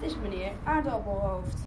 Dit is meneer Aardappelhoofd.